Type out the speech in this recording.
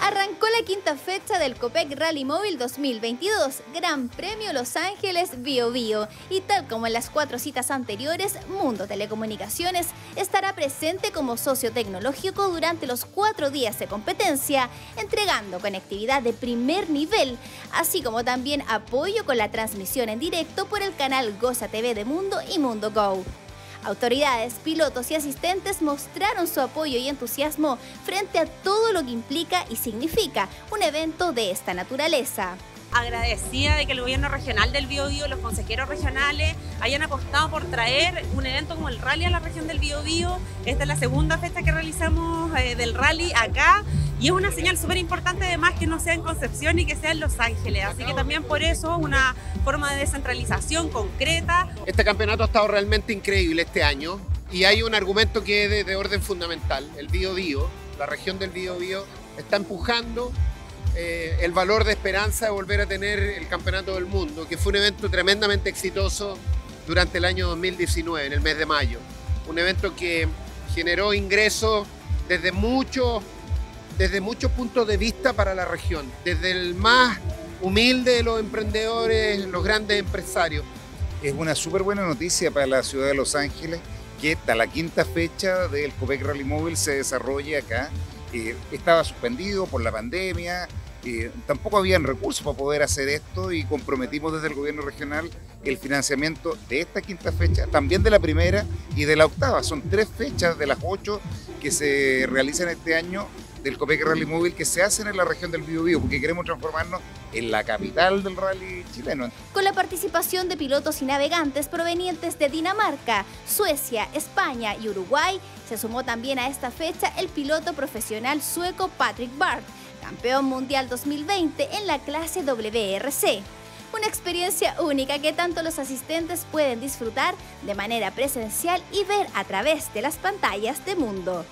Arrancó la quinta fecha del Copec Rally Móvil 2022, Gran Premio Los Ángeles Bio Bio. Y tal como en las cuatro citas anteriores, Mundo Telecomunicaciones estará presente como socio tecnológico durante los cuatro días de competencia, entregando conectividad de primer nivel, así como también apoyo con la transmisión en directo por el canal Goza TV de Mundo y Mundo Go. Autoridades, pilotos y asistentes mostraron su apoyo y entusiasmo frente a todo lo que implica y significa un evento de esta naturaleza agradecida de que el gobierno regional del Biobío, los consejeros regionales, hayan apostado por traer un evento como el rally a la región del Biobío. Esta es la segunda fecha que realizamos eh, del rally acá y es una señal súper importante además que no sea en Concepción y que sea en Los Ángeles. Así que también por eso una forma de descentralización concreta. Este campeonato ha estado realmente increíble este año y hay un argumento que es de, orden fundamental. El Biobío, la región del Biobío, está empujando eh, el valor de esperanza de volver a tener el Campeonato del Mundo, que fue un evento tremendamente exitoso durante el año 2019, en el mes de mayo. Un evento que generó ingresos desde muchos desde muchos puntos de vista para la región, desde el más humilde de los emprendedores, los grandes empresarios. Es una súper buena noticia para la ciudad de Los Ángeles que hasta la quinta fecha del Copec Rally Móvil se desarrolle acá. Eh, estaba suspendido por la pandemia, eh, tampoco habían recursos para poder hacer esto y comprometimos desde el gobierno regional el financiamiento de esta quinta fecha, también de la primera y de la octava. Son tres fechas de las ocho que se realizan este año del Copec Rally Móvil que se hacen en la región del Biobío, porque queremos transformarnos en la capital del rally chileno. Con la participación de pilotos y navegantes provenientes de Dinamarca, Suecia, España y Uruguay, se sumó también a esta fecha el piloto profesional sueco Patrick Bart, campeón mundial 2020 en la clase WRC. Una experiencia única que tanto los asistentes pueden disfrutar de manera presencial y ver a través de las pantallas de Mundo.